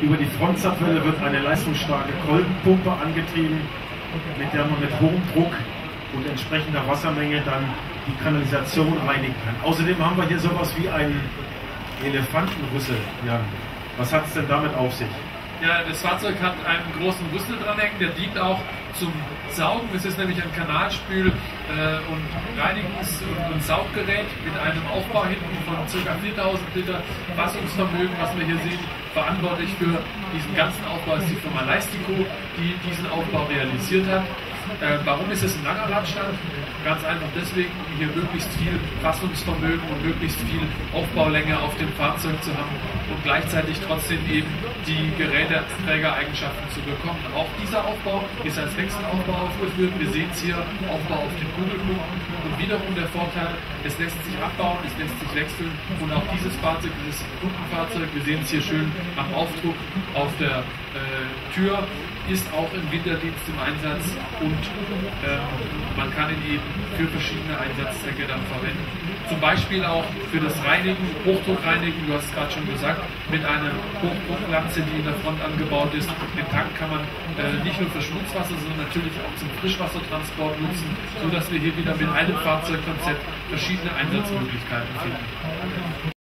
Über die Frontzapfwelle wird eine leistungsstarke Kolbenpumpe angetrieben, mit der man mit hohem Druck und entsprechender Wassermenge dann die Kanalisation reinigen kann. Außerdem haben wir hier sowas wie einen Elefantenrüssel. Jan. Was hat es denn damit auf sich? Ja, das Fahrzeug hat einen großen Rüssel dranhängen, der dient auch zum Saugen. Es ist nämlich ein Kanalspül- äh, und Reinigungs- und, Sauggerät mit einem Aufbau hinten von ca. 4000 Liter Fassungsvermögen, was wir hier sehen. Verantwortlich für diesen ganzen Aufbau ist die Firma Leistico, die diesen Aufbau realisiert hat. Äh, warum ist es ein langer Radstand? Ganz einfach deswegen, um hier möglichst viel Fassungsvermögen und möglichst viel Aufbaulänge auf dem Fahrzeug zu haben und gleichzeitig trotzdem eben die Geräteträgereigenschaften zu bekommen. Auch dieser Aufbau ist als Wechselaufbau aufgeführt. Wir sehen es hier, Aufbau auf dem Kugelpunkt. Und wiederum der Vorteil, es lässt sich abbauen, es lässt sich wechseln. Und auch dieses Fahrzeug, dieses Kundenfahrzeug, wir sehen es hier schön am Aufdruck auf der äh, Tür, ist auch im Winterdienst im Einsatz und äh, man kann ihn eben für verschiedene Einsatzzwecke dann verwenden. Zum Beispiel auch für das Reinigen, Hochdruckreinigen, du hast es gerade schon gesagt, mit einer Hochdrucklanze, die in der Front angebaut ist. Den Tank kann man äh, nicht nur für Schmutzwasser, sondern natürlich auch zum Frischwassertransport nutzen, sodass wir hier wieder mit einem Fahrzeugkonzept verschiedene Einsatzmöglichkeiten finden.